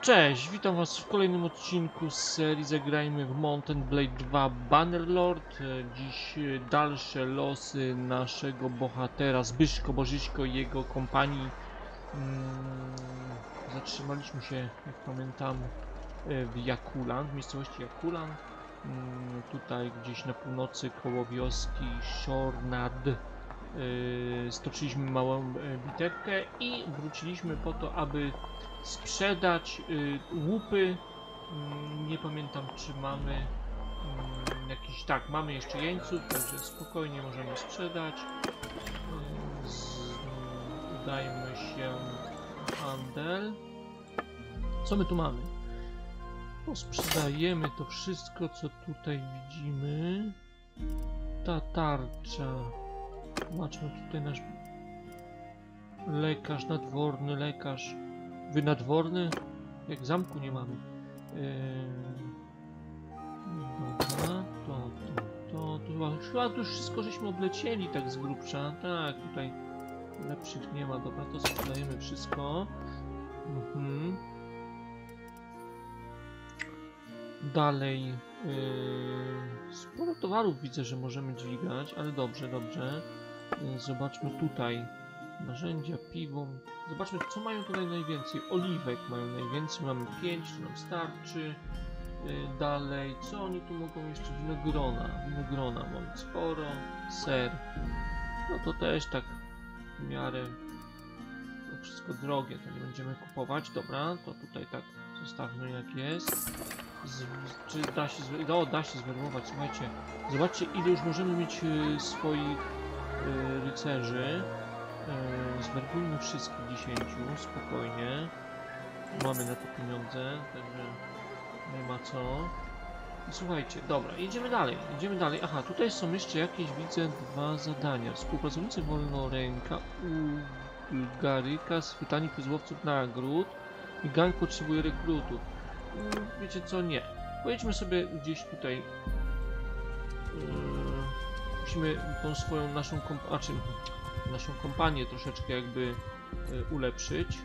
Cześć, witam was w kolejnym odcinku z serii Zagrajmy w Mountain Blade 2 Bannerlord. E, Dziś e, dalsze losy naszego bohatera Zbyszko Bożyśko i jego kompanii. Mm, Zatrzymaliśmy się, jak pamiętam, e, w Jakulan, w miejscowości Jakulan. Mm, Tutaj gdzieś na północy koło wioski Shornad. Stoczyliśmy małą bitewkę i wróciliśmy po to, aby sprzedać y, łupy. Mm, Nie pamiętam, czy mamy mm, jakiś. Tak, mamy jeszcze jeńców, także spokojnie możemy sprzedać. Y, Udajmy się handel. Co my tu mamy? Posprzedajemy to wszystko, co tutaj widzimy. Ta tarcza. Zobaczmy tutaj nasz lekarz, nadworny lekarz. Wy nadworny? Jak zamku nie mamy. Yy... Dobra, to, to, to, to to już wszystko żeśmy oblecieli tak z grubsza. Tak, tutaj lepszych nie ma. Dobra, to sprzedajemy wszystko. Mhm. Dalej. Yy... Sporo towarów widzę, że możemy dźwigać, ale dobrze, dobrze. Yy, Zobaczmy tutaj. Narzędzia, piwo. Zobaczmy, co mają tutaj najwięcej. Oliwek mają najwięcej, mamy 5, to nam starczy. Yy, dalej, co oni tu mogą jeszcze? Winogrona. Winogrona mamy sporo. Ser. No to też tak w miarę to wszystko drogie, to nie będziemy kupować. Dobra, to tutaj tak zostawmy jak jest. Z, czy da się, zwe- o, da się zwerbować, słuchajcie. Zobaczcie, ile już możemy mieć y, swoich y, rycerzy. Yy, Zwergujmy wszystkich 10, spokojnie. Mamy na to pieniądze, także nie ma co. Słuchajcie, dobra, jedziemy dalej, jedziemy dalej. Aha, tutaj są jeszcze jakieś, widzę, dwa zadania. Współpracownicy wolnoręka u Bulgaryka, schwytani przez łowców nagród i gang potrzebuje rekrutów. Mm, Wiecie co, nie. Pojedźmy sobie gdzieś tutaj. Yy, musimy tą swoją naszą komp... A czym? Naszą kompanię troszeczkę jakby e, ulepszyć.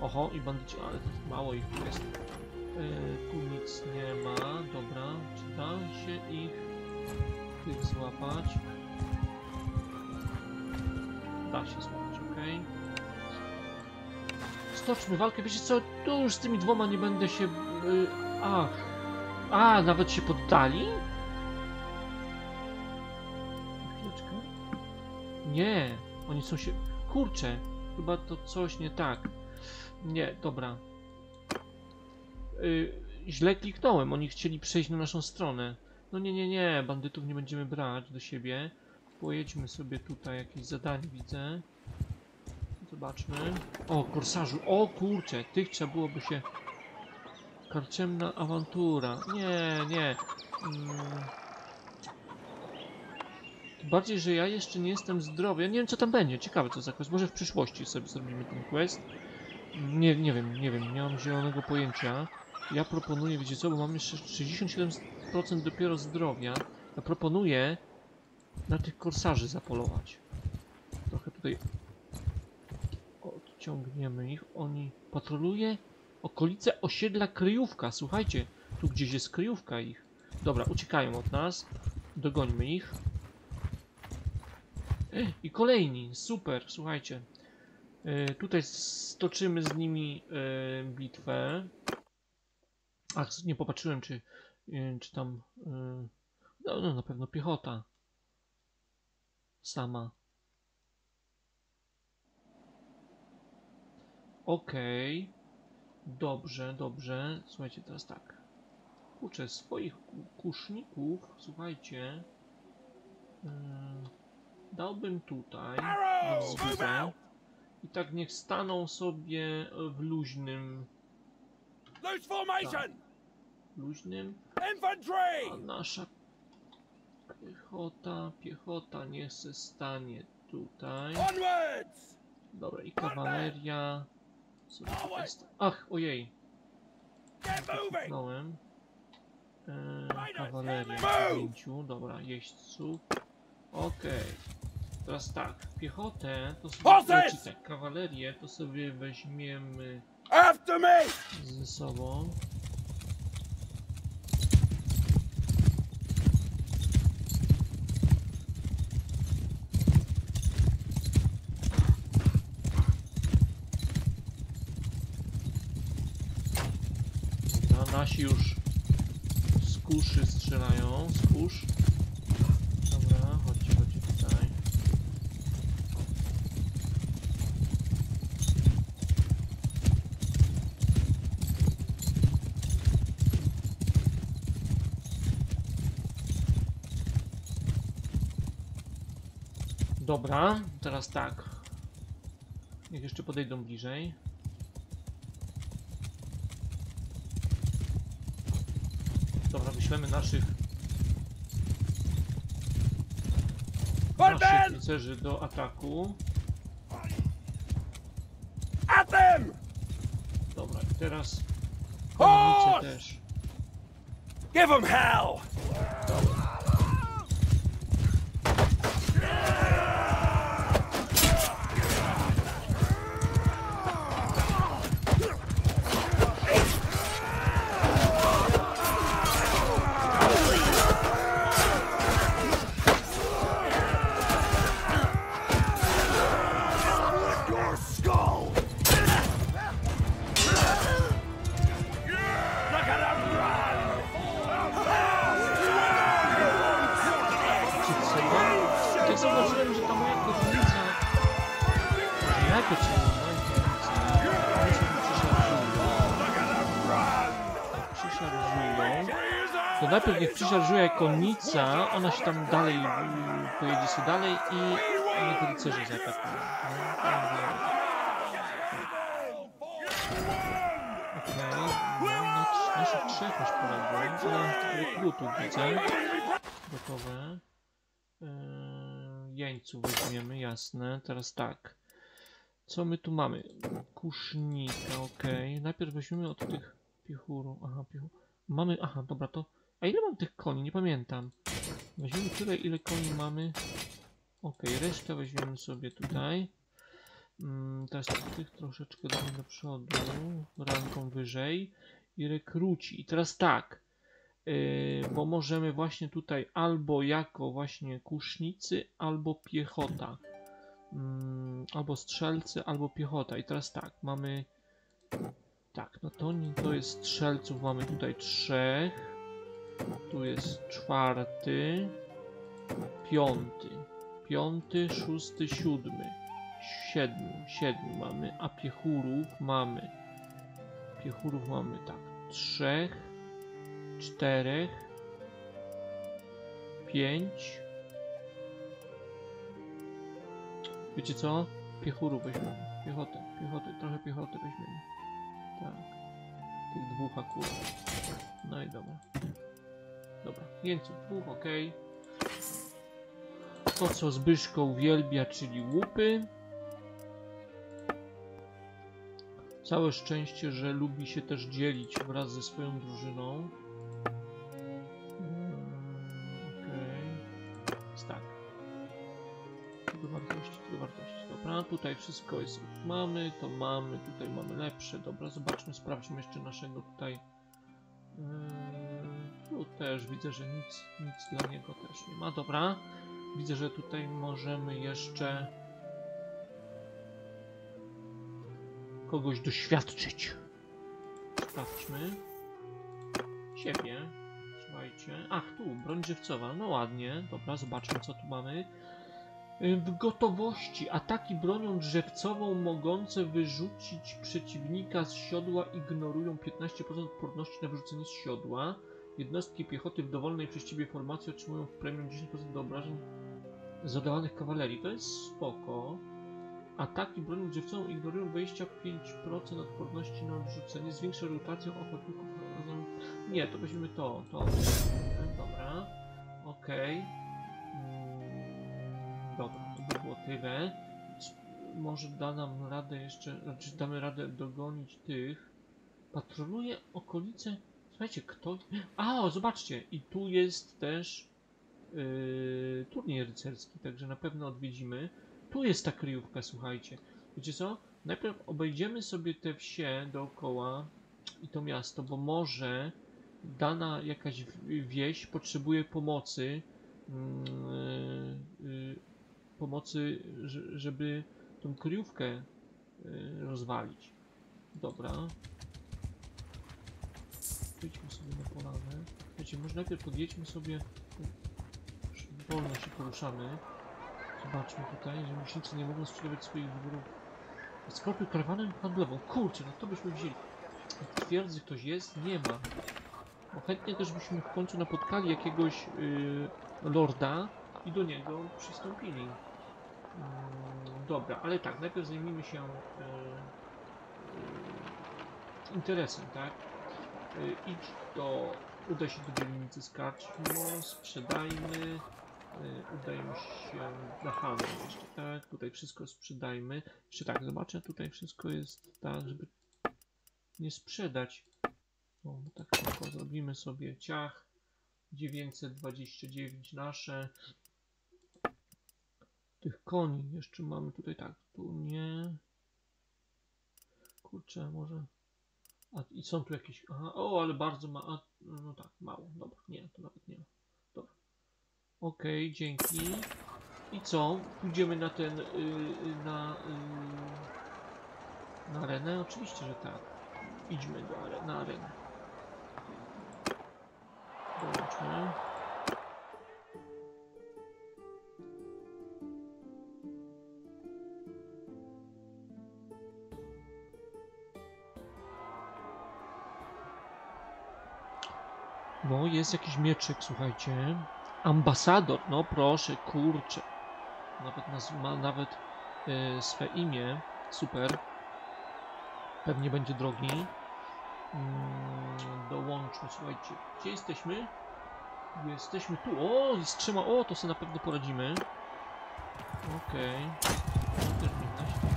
Oho, i bandyci, ale to mało ich jest. E, tu nic nie ma, dobra, czy da się ich tych złapać? Da się złapać, ok. Stoczmy walkę, wiecie co, tu już z tymi dwoma nie będę się... Y, ach, a, nawet się poddali? Nie, oni są się. Kurczę, chyba to coś nie tak. Nie, dobra. Y, źle kliknąłem, oni chcieli przejść na naszą stronę. No nie, nie, nie, bandytów nie będziemy brać do siebie. Pojedźmy sobie tutaj, jakieś zadanie widzę. Zobaczmy. O, korsarzu, o kurczę, tych trzeba byłoby się... Karczemna awantura. Nie, nie. Mm. Bardziej, że ja jeszcze nie jestem zdrowy. Ja nie wiem, co tam będzie. Ciekawe, co za quest. Może w przyszłości sobie zrobimy ten quest. Nie, nie wiem, nie wiem. Nie mam zielonego pojęcia. Ja proponuję, wiecie co, bo mam jeszcze 67% dopiero zdrowia. Ja proponuję na tych korsarzy zapolować. Trochę tutaj odciągniemy ich. Oni patroluje okolice osiedla kryjówka. Słuchajcie, tu gdzieś jest kryjówka ich. Dobra, uciekają od nas. Dogońmy ich. I kolejni, super, słuchajcie. E, tutaj stoczymy z nimi e, bitwę. Ach, nie popatrzyłem, czy, e, czy tam. No, no, na pewno piechota. Sama. Okej. Dobrze, dobrze. Słuchajcie, teraz tak. Uczę swoich ku- kuszników, słuchajcie. E, Dałbym tutaj i tak niech staną sobie w luźnym, formation! luźnym, a nasza piechota, piechota niech se stanie tutaj. Dobra, i kawaleria. sobie tutaj Ach, ojej, Get moving! kliknąłem. E, kawaleria w pięciu, dobra, jeźdźców. Okej. Teraz tak, piechotę to sobie, Horses! czy tak, kawalerię to sobie weźmiemy After me! ze sobą. Dobra, nasi już z kuszy strzelają, z kusz. Dobra, chodźcie, chodźcie tutaj. Dobra, teraz tak. Niech jeszcze podejdą bliżej. Dobra, wyślemy naszych naszych rycerzy do ataku. At them! Dobra, i teraz też. Give them hell! Najpierw niech przyszarżuje konnica, ona się tam dalej, mm, pojedzie sobie dalej i niech rycerze zaatakują. No, Okej, no, na naszych trzech już poległo, ale rekrutów widzę. Gotowe. Yy, jeńców weźmiemy, jasne. Teraz tak. Co my tu mamy? Kusznika, okej. Najpierw weźmiemy od tych piechurów. Aha, piechur. Mamy, aha, dobra, to... A ile mam tych koni? Nie pamiętam. Weźmiemy tyle, ile koni mamy. Okej, resztę weźmiemy sobie tutaj. Mm, teraz tych troszeczkę damy do przodu, ranką wyżej. I rekruci. I teraz tak. Yy, bo możemy właśnie tutaj albo jako właśnie kusznicy, albo piechota. Mm, albo strzelcy, albo piechota. I teraz tak, mamy. Tak, no to, to jest strzelców, mamy tutaj trzech. Tu jest czwarty, piąty, piąty, szósty, siódmy. Siedmiu, siedmiu mamy, a piechurów mamy. Piechurów mamy tak, trzech, czterech, pięć. Wiecie co? Piechurów weźmiemy. Piechotę, piechotę, trochę piechoty weźmiemy. Tak. Tych dwóch akurat. No i dobra. Dobra, jeńców dwóch, ok. To co Zbyszko uwielbia, czyli łupy. Całe szczęście, że lubi się też dzielić wraz ze swoją drużyną. Mm, tak. Dobra, tutaj wszystko jest. Mamy, to mamy, tutaj mamy lepsze. Dobra, zobaczmy, sprawdźmy jeszcze naszego tutaj. Yy, tu też widzę, że nic, nic dla niego też nie ma. Dobra. Widzę, że tutaj możemy jeszcze kogoś doświadczyć. Sprawdźmy. Siebie. Słuchajcie. Ach, tu, broń żywcowa. No ładnie. Dobra, zobaczmy, co tu mamy. W gotowości ataki bronią drzewcową mogące wyrzucić przeciwnika z siodła ignorują 15% odporności na wyrzucenie z siodła. Jednostki piechoty w dowolnej przez ciebie formacji otrzymują w premium 10% do obrażeń zadawanych kawalerii. To jest spoko. Ataki bronią drzewcową ignorują 25% odporności na odrzucenie. Zwiększa rotację ochotników. Nie, to weźmiemy to. to. Dobra. Okej. Mm, Dobra, to by było tyle. Może da nam radę jeszcze, znaczy damy radę dogonić tych. Patroluje okolice. Słuchajcie, kto. A, zobaczcie, i tu jest też yy, turniej rycerski, także na pewno odwiedzimy. Tu jest ta kryjówka, słuchajcie. Wiecie co? Najpierw obejdziemy sobie te wsie dookoła i to miasto, bo może dana jakaś wieś potrzebuje pomocy. mm, y, y, pomocy, że- żeby tą kryjówkę rozwalić. Dobra. Wyjdźmy sobie na polanę. Wiecie, może najpierw podjedźmy sobie. Wolno się poruszamy. Zobaczmy tutaj, że myślicy nie mogą sprzedawać swoich wyborów. Sklepy karawanem handlową. Kurczę, no to byśmy wzięli. W twierdzy ktoś jest? Nie ma. Bo chętnie też byśmy w końcu napotkali jakiegoś yy, lorda i do niego przystąpili. Mm, dobra, ale tak, najpierw zajmijmy się yy, yy, interesem, tak? Yy, idź do... Udaj się do dzielnicy Skarczmo, sprzedajmy. Yy, udajmy się na handel jeszcze, tak? Tutaj wszystko sprzedajmy. Jeszcze tak, zobaczę, tutaj wszystko jest tak, żeby nie sprzedać. O, no tak tylko zrobimy sobie ciach. 929 nasze. Tych koni jeszcze mamy tutaj tak, tu nie. Kurczę, może. A i są tu jakieś. Aha, o, ale bardzo ma. A, no tak, mało. Dobra, nie, to nawet nie ma. Dobra. Okej, dzięki. I co? Pójdziemy na ten. y, y, na. y, na arenę? Oczywiście, że tak. Idźmy do are na arenę. Dołączmy. Jest jakiś mieczyk, słuchajcie. Ambasador, no proszę, kurczę. Nawet naz- ma nawet e, swe imię. Super. Pewnie będzie drogi. Mm, dołączmy, słuchajcie. Gdzie jesteśmy? Jesteśmy tu. O, jest trzyma. O, to sobie na pewno poradzimy. Okej. To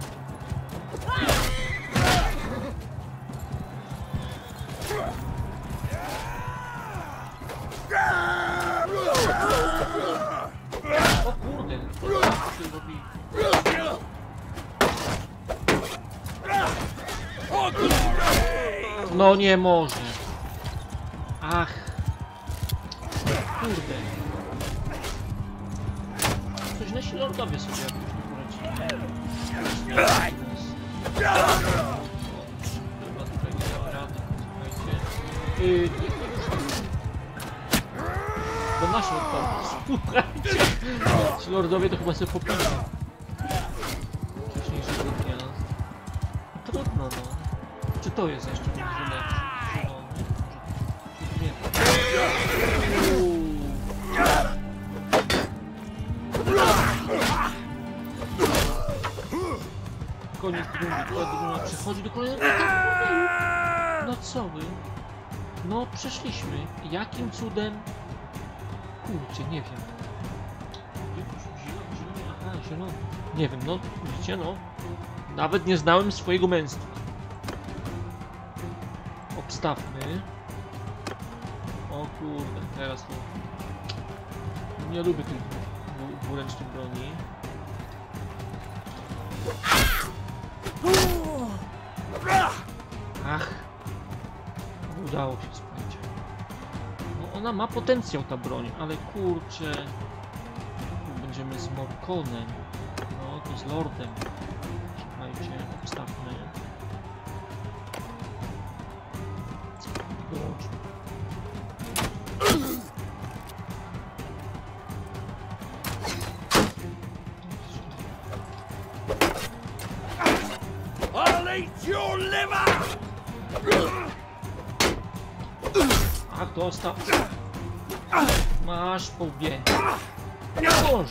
No nie może. Jakim cudem? Kurczę, nie wiem. Nie wiem, no widzicie, no. Nawet nie znałem swojego męstwa. Obstawmy. O kurde, teraz to... Nie lubię tych dwu- dwuręcznych broni. Ach. Udało się, ona ma potencjał ta broń, ale kurczę... Będziemy z Morkonem. No, to z Lordem. Słuchajcie, obstawmy. Ach, dostał. Masz po łbie. Noż.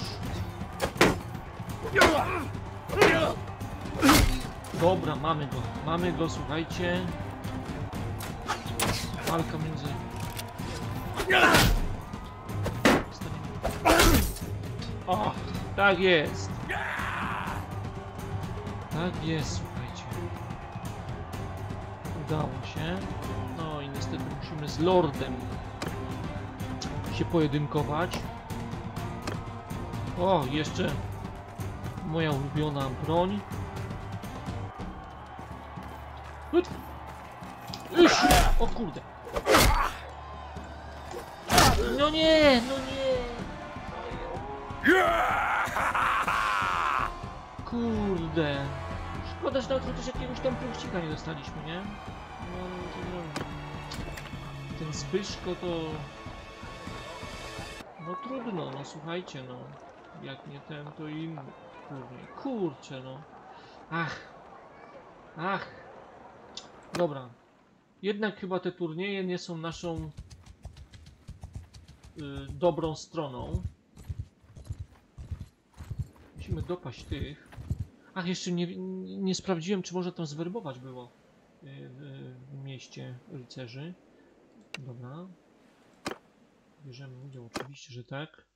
Dobra, mamy go. Mamy go, słuchajcie. Walka między... O, tak jest. Tak jest, słuchajcie. Udało się. No i niestety musimy z Lordem się pojedynkować. O, jeszcze moja ulubiona broń. Iś! O kurde! No nie, no nie! Kurde! Szkoda, że nawet chociaż jakiegoś tam punkcika nie dostaliśmy, nie? No, ale co zrobić? Ten Zbyszko to... No trudno, no słuchajcie, no. Jak nie ten, to inny. Turniej. Kurczę, no. Ach. Ach. Dobra. Jednak chyba te turnieje nie są naszą y, dobrą stroną. Musimy dopaść tych. Ach, jeszcze nie, nie sprawdziłem, czy można tam zwerbować było y, w, w mieście rycerzy. Dobra. Bierzemy udział, oczywiście, że tak.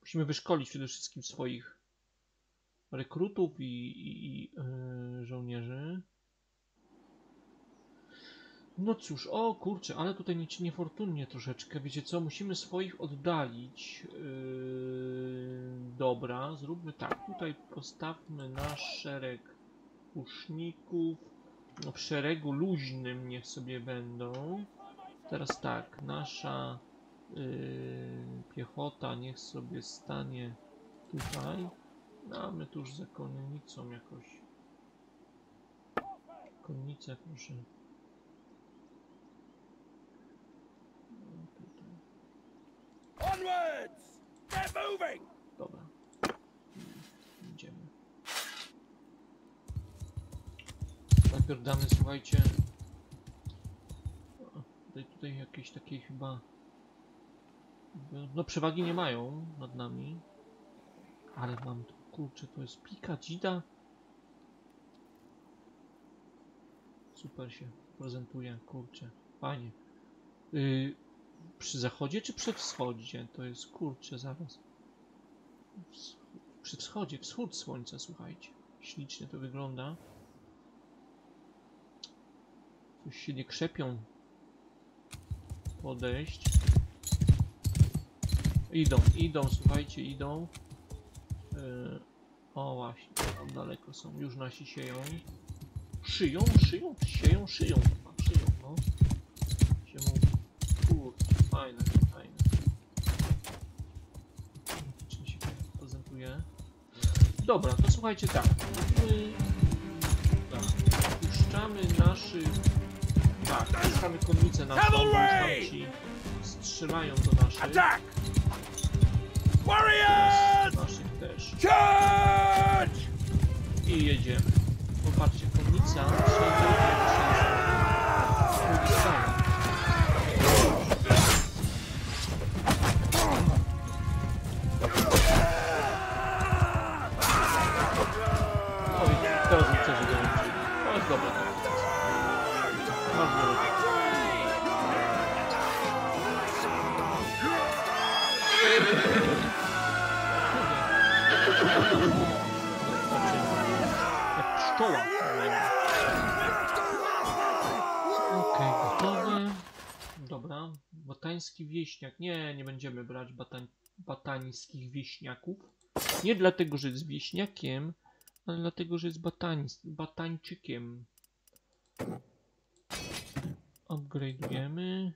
Musimy wyszkolić przede wszystkim swoich rekrutów i, i, i yy, żołnierzy. No cóż, o kurczę, ale tutaj nie, niefortunnie troszeczkę. Wiecie co, musimy swoich oddalić. Yy, dobra, zróbmy tak. Tutaj postawmy nasz szereg puszników. No, w szeregu luźnym niech sobie będą. Teraz tak, nasza piechota niech sobie stanie tutaj. No, a my tuż za konnicą jakoś. Konnicę proszę. Tutaj. Onwards! They're moving! Dobra. Idziemy. Najpierw damy, słuchajcie. Tutaj, tutaj jakieś takiej chyba. No przewagi nie mają nad nami. Ale mam tu, kurczę, to jest pika, dzida. Super się prezentuje, kurczę. Fajnie. Yy, przy zachodzie czy przy wschodzie? To jest, kurczę, zaraz. Przy wschodzie, wschód słońca, słuchajcie. Ślicznie to wygląda. Coś się nie krzepią. Podejść. Idą, idą, słuchajcie, idą. Yy, o właśnie, tam daleko są, już nasi sieją. Szyją, szyją, sieją, szyją, chyba, szyją, no. Się mówi. Kurczę, fajne, fajne. Faktycznie się prezentuje. Dobra, to słuchajcie tak. My, tak, puszczamy naszych... Tak, puszczamy konnicę tam Cavalry! ci strzelają do naszych. Warriors! naszych też. Charge! I jedziemy. Popatrzcie, konnica Batański wieśniak. Nie, nie będziemy brać batań, batańskich wieśniaków. Nie dlatego, że jest wieśniakiem, ale dlatego, że jest batań, batańczykiem. Upgrade'ujemy.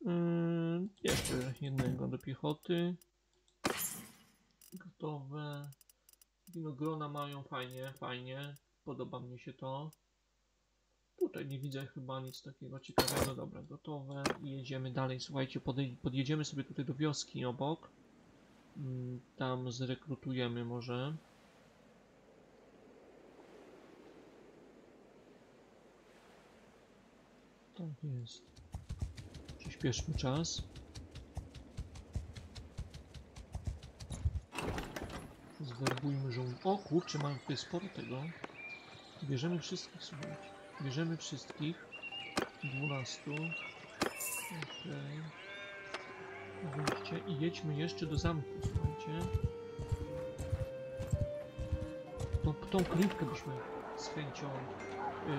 Yy, jeszcze jednego do piechoty. Gotowe. Winogrona mają fajnie, fajnie. Podoba mnie się to. Tutaj nie widzę chyba nic takiego ciekawego. Dobra, gotowe. I jedziemy dalej. Słuchajcie, podjedziemy sobie tutaj do wioski obok. Mm, Tam zrekrutujemy może. Tak jest. Przyspieszmy czas. Zwerbujmy żołn... O kurczę, mamy tutaj sporo tego. Bierzemy wszystkich, słuchajcie. Bierzemy wszystkich. 12. Okej. Wyjście i jedźmy jeszcze do zamku, słuchajcie. Tą, tą kryjówkę byśmy z chęcią yy,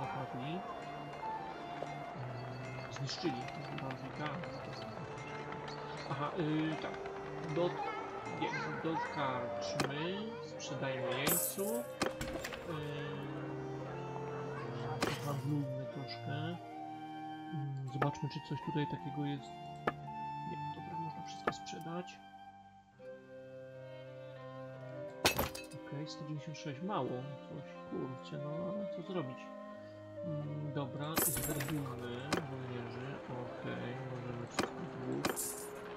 napadli. Yy, zniszczyli. Aha, yy, tak. Do, nie, do karczmy. Sprzedajmy jeńców. Yy, pohandlujmy troszkę. Mm, Zobaczmy, czy coś tutaj takiego jest. Nie, dobra, można wszystko sprzedać. Okej, 196, mało. Coś, kurczę, no ale co zrobić? Mm, dobra, zwerbujmy żołnierzy. Okej, możemy wszystkich dwóch.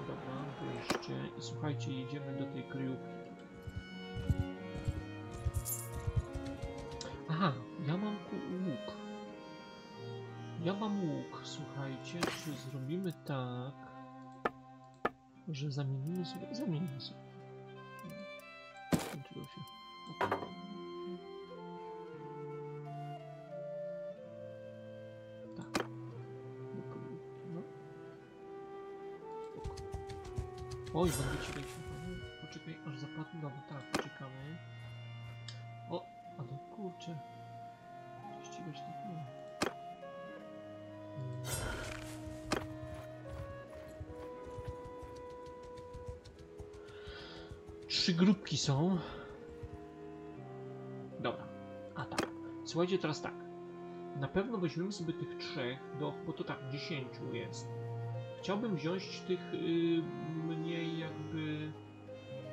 Dobra, wyjście. I słuchajcie, jedziemy do tej kryjówki. Słuchajcie, czy zrobimy tak, że zamienimy sobie, zamienimy sobie. Skończyło się. Tak. No. Oj, bandyci wejdą. Poczekaj, aż zapadną. Dobra, tak, poczekamy. O, ale kurczę. Trzy grupki są. Dobra. A tak. Słuchajcie, teraz tak. Na pewno weźmiemy sobie tych trzech, do, bo to tak, dziesięciu jest. Chciałbym wziąć tych y, mniej jakby,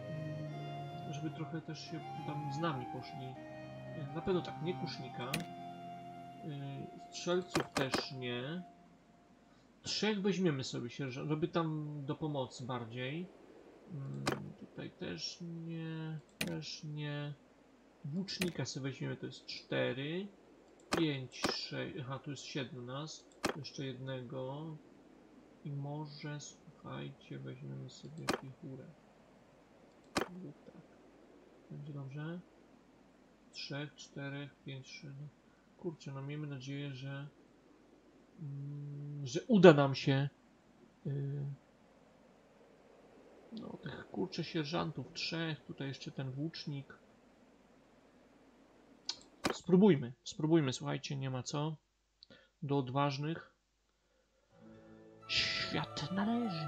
mm, żeby trochę też się tam z nami poszli. Na pewno tak, nie kusznika. Y, Strzelców też nie. Trzech weźmiemy sobie żeby tam do pomocy bardziej. Mm, Tutaj też nie, też nie. Włócznika sobie weźmiemy, to jest 4, 5, 6, aha, tu jest 7 nas, jeszcze jednego. I może, słuchajcie, weźmiemy sobie. Dwóch, tak. Będzie dobrze? Trzech, czterech, pięć, trzy. No. Kurczę, no miejmy nadzieję, że mm, że uda nam się yy, no tych kurczę sierżantów trzech, tutaj jeszcze ten włócznik. Spróbujmy, spróbujmy, słuchajcie, nie ma co. Do odważnych. Świat należy.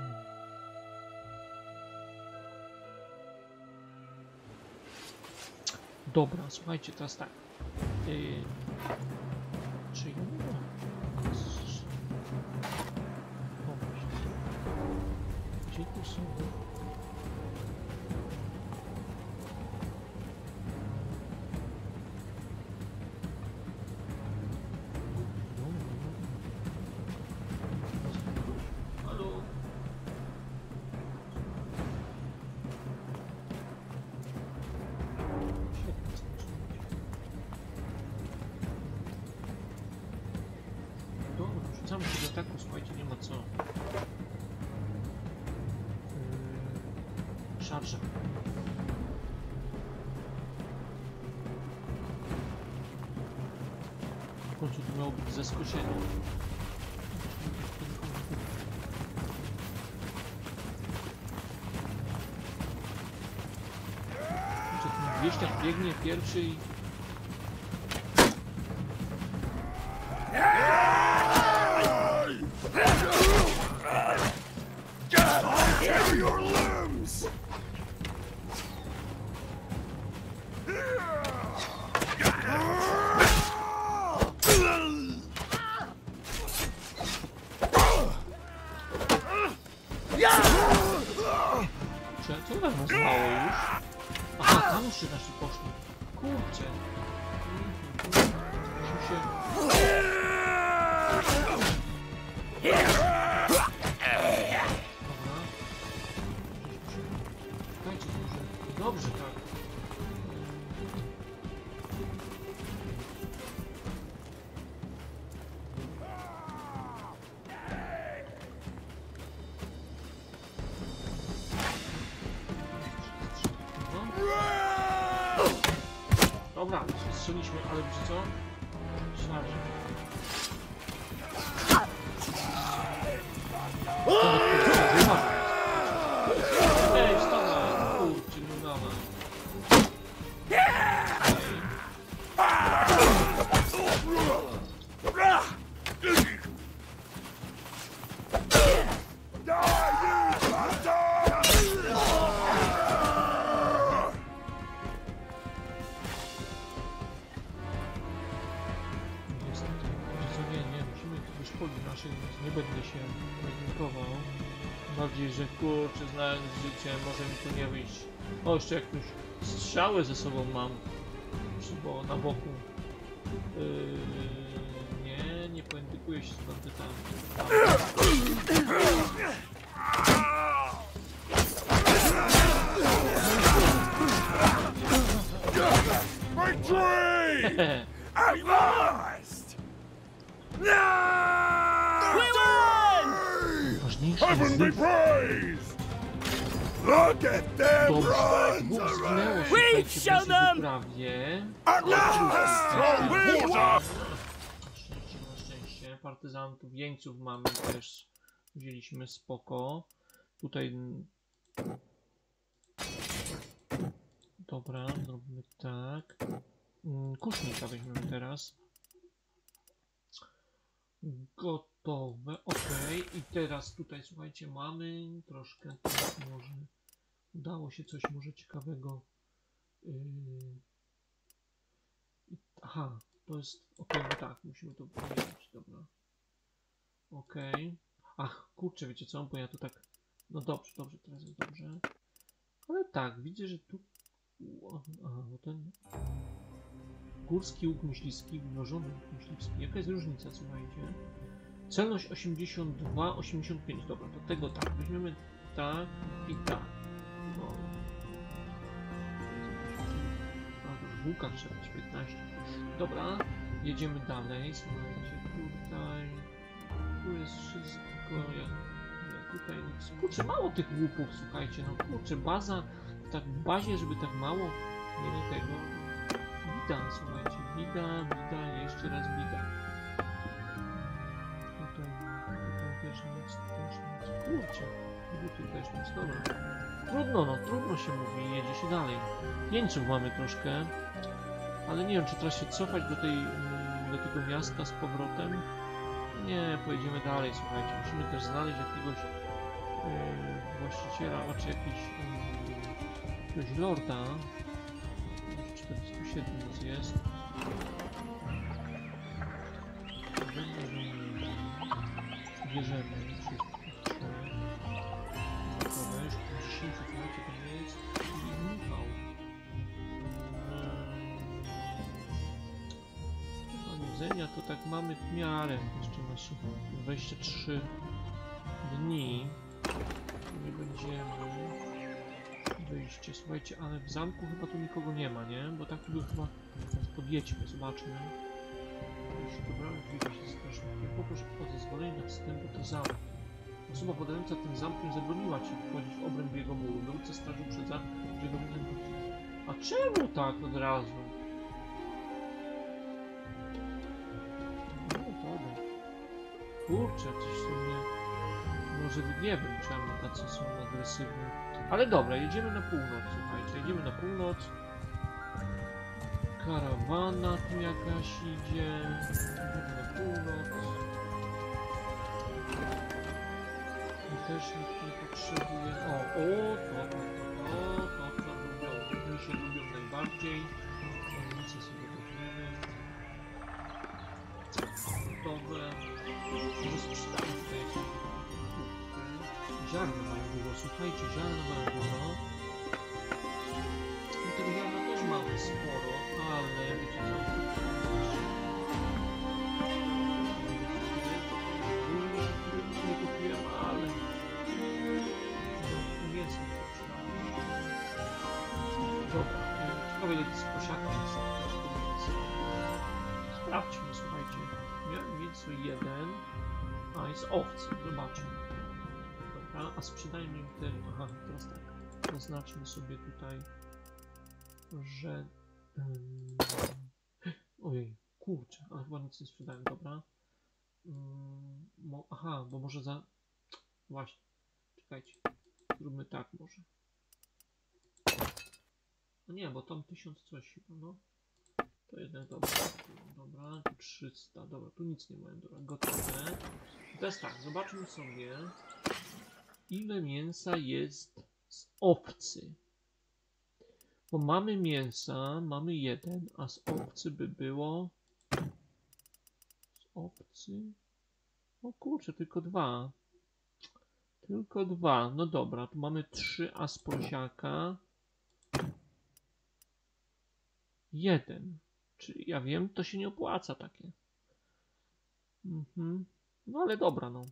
Dobra, słuchajcie, teraz tak. Yy, Wieśniak biegnie pierwszy i... wiecie co? Szarże. Ej, wstawaj! Kurczę, nie dawaj. Jeszcze jakąś strzałę ze sobą mam. Czy było na boku. Yy, nie, nie poindykuję się z bandytami. Victory! At last! No! Ważniejsze Heaven be jest praised! Them! At wyprawie. last! Ah! We won! Na szczęście, na szczęście. Partyzantów, jeńców mamy też. Wzięliśmy spoko. Tutaj... Dobra, zrobimy tak. Mm, Kusznika weźmiemy teraz. Gotowe, ok. I teraz tutaj, słuchajcie, mamy troszkę, może udało się coś może ciekawego. Yy... Aha, to jest, ok, no tak, musimy to powiedzieć, dobra. Ok. Ach, kurczę, wiecie co, bo ja tu tak, no dobrze, dobrze, teraz jest dobrze. Ale tak, widzę, że tu, aha, bo ten górski łuk myśliwski, mnożony łuk myśliwski, jaka jest różnica, słuchajcie? Celność 82, 85, dobra, to tego tak, weźmiemy tak i tak. A, to już w łukach trzeba mieć 15. Dobra, jedziemy dalej, słuchajcie, tutaj, tu jest wszystko, ja, ja tutaj kurczę, mało tych łupów, słuchajcie, no kurczę, baza, tak w bazie, żeby tak mało mieli tego, bida, słuchajcie, bida, bida, jeszcze raz bida. Tutaj, tutaj też nic, też nic, kurczę, tu też nic, dobra. Trudno, no, trudno się mówi, jedzie się dalej. Jeńców mamy troszkę, ale nie wiem, czy teraz się cofać do tej, mm, do tego miasta z powrotem. Nie, pojedziemy dalej, słuchajcie. Musimy też znaleźć jakiegoś yy, właściciela, czy jakiś, yy, jakiegoś lorda. Już 407 nas jest. Mamy w miarę. Jeszcze nasze 23 dni. Nie będziemy wyjście. Słuchajcie, ale w zamku chyba tu nikogo nie ma, nie? Bo tak tu chyba... Podjedźmy, zobaczmy. Dobrałem dźwiga się strasznie. Poproszę o zezwolenie na wstęp do zamku. Osoba podająca tym zamkiem zabroniła ci wchodzić w obręb jego muru. Dowódca straży że jego budynku... A czemu tak od razu? Kurczę, coś sobie... Może nie wiem, czemu tacy są agresywni. Ale dobra, jedziemy na północ, słuchajcie. Jedziemy na północ. Karawana tu jakaś idzie. Jedziemy na północ. I też nikt nie potrzebuje. O, o, to, to, to, to, to, lubią. Mi się lubią najbardziej. Amunicję sobie weźmiemy. Gotowe. Może sprzedamy tutaj jakieś produkty. Ziarna mają dużo, słuchajcie, ziarna mają dużo. I tego ziarna też mamy sporo, ale wiecie co? Nie kupiłem, ale... No, więcej mi to przydało. Dobra, e, ciekawe ile z posiadam jest Sprawdźmy, słuchajcie. Miałem mięso jeden, a jest owcy, zobaczmy. Dobra, a sprzedajmy im ten. Aha, teraz tak. Zaznaczmy sobie tutaj, że. ym, Ojej, kurczę, ale chyba nic nie sprzedałem, dobra. Mo... Aha, bo może za. Właśnie, czekajcie. Zróbmy tak może. No nie, bo tam tysiąc coś no. To jednak dobra. Dobra, tu 300, dobra, tu nic nie mają, dobra, gotowe. I teraz tak, zobaczmy sobie ile mięsa jest z owcy. Bo mamy mięsa, mamy jeden, a z owcy by było... Z owcy... O kurczę, tylko dwa. Tylko dwa. No dobra, tu mamy trzy asprosiaka. Jeden. Czyli ja wiem, to się nie opłaca takie. Mhm. No ale dobra, no.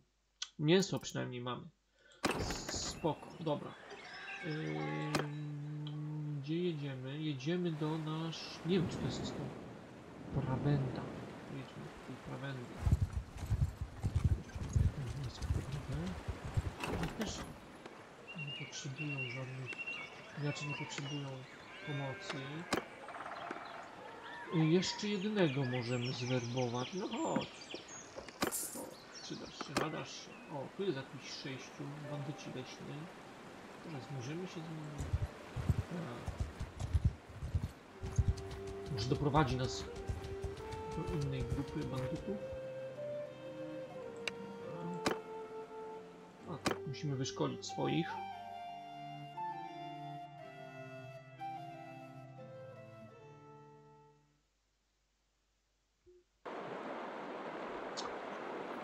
Mięso przynajmniej mamy. Spoko, dobra. Gdzie jedziemy? Jedziemy do nasz... Nie wiem, czy to jest to. Prawenda. Jedźmy do tej prawendy. Prawda. Oni też nie potrzebują żadnych... Znaczy nie potrzebują pomocy. Jeszcze jednego możemy zwerbować. No chodź. Chodź, Przydasz się, nadasz się. O, tu jest jakiś sześciu bandyci leśni. Teraz możemy się z nimi... Tak. Może doprowadzi nas do innej grupy bandytów? A, tak, musimy wyszkolić swoich.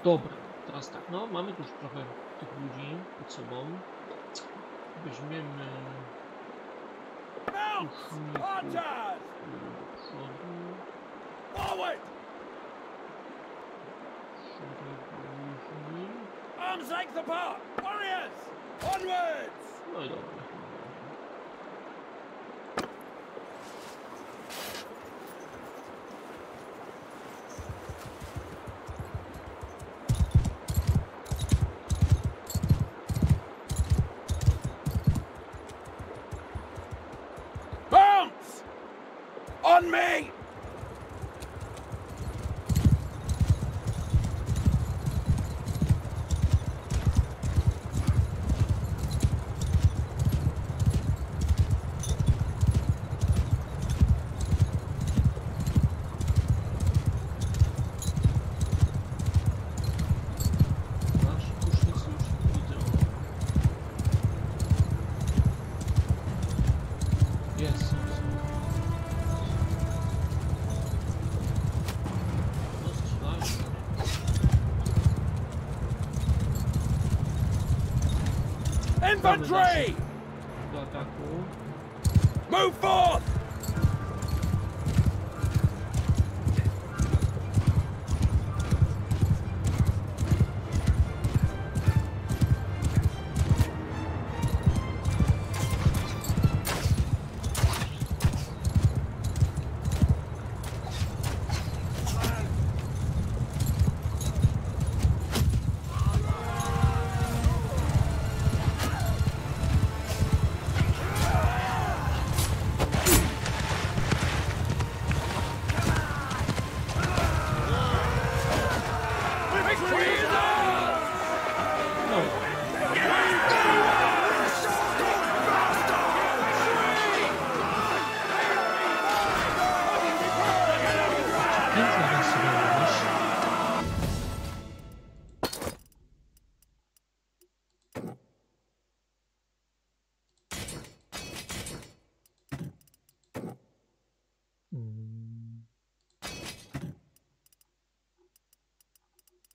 Dobra, teraz tak, no mamy już trochę tych ludzi pod sobą. Weźmiemy uszników do przodu. Forward! Szeregowni. Arms length apart! Warriors! Onwards! No i dobra. Infantry! Move forth!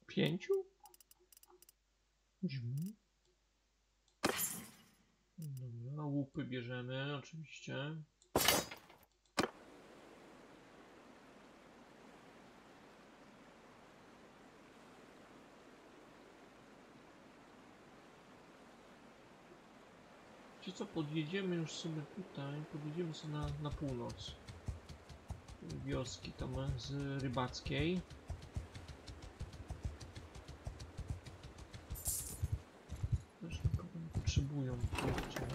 Pięciu? Dziwne. Dobra, łupy bierzemy oczywiście. Wiecie co, podjedziemy już sobie tutaj, podjedziemy sobie na, na północ. Wioski tam z rybackiej. Też nikogo nie potrzebują, kurczę.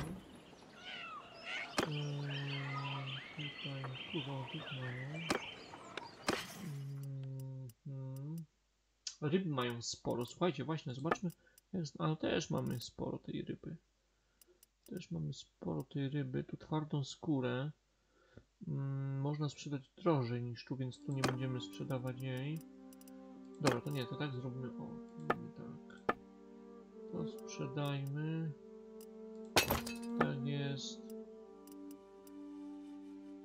Eee, tutaj, kurwa, tych mają. Mhm. Ryby mają sporo. Słuchajcie, właśnie, zobaczmy. Jest, ale też mamy sporo tej ryby. Też mamy sporo tej ryby. Tu twardą skórę. Mm, można sprzedać drożej niż tu, więc tu nie będziemy sprzedawać jej. Dobra, to nie, to tak zróbmy. O, tak. To sprzedajmy. Tak jest.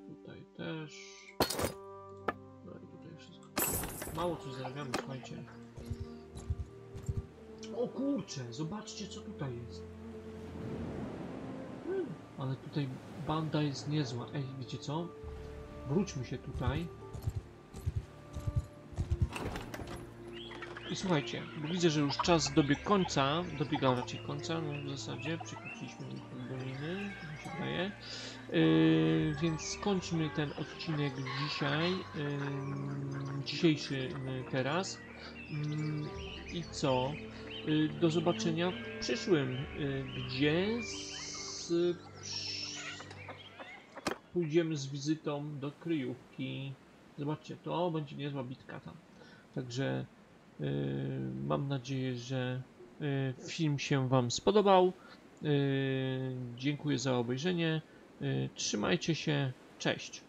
Tutaj też. No i tutaj wszystko. Mało coś zarabiamy, słuchajcie. O kurczę, zobaczcie co tutaj jest. Hmm, ale tutaj banda jest niezła. Ej, wiecie co? Wróćmy się tutaj. I słuchajcie, bo widzę, że już czas dobiegł końca, dobiegał raczej końca, no w zasadzie przekroczyliśmy doliny, mi się wydaje. Yy, więc skończmy ten odcinek dzisiaj, yy, dzisiejszy yy, teraz. Yy, I co? Yy, do zobaczenia w przyszłym, yy, gdzie z, pójdziemy z wizytą do kryjówki. Zobaczcie, to będzie niezła bitka tam. Także yy, mam nadzieję, że yy, film się Wam spodobał. Yy, dziękuję za obejrzenie. Yy, trzymajcie się. Cześć.